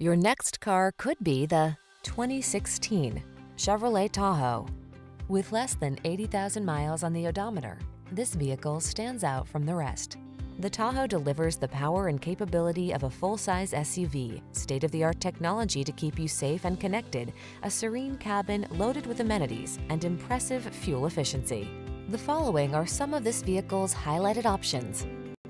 Your next car could be the 2016 Chevrolet Tahoe. With less than 80,000 miles on the odometer, this vehicle stands out from the rest. The Tahoe delivers the power and capability of a full-size SUV, state-of-the-art technology to keep you safe and connected, a serene cabin loaded with amenities, and impressive fuel efficiency. The following are some of this vehicle's highlighted options.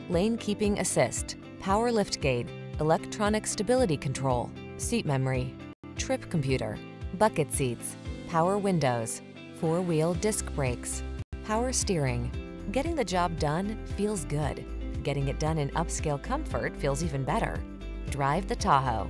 Lane keeping assist, power liftgate, electronic stability control, seat memory, trip computer, bucket seats, power windows, four-wheel disc brakes, power steering. Getting the job done feels good. Getting it done in upscale comfort feels even better. Drive the Tahoe.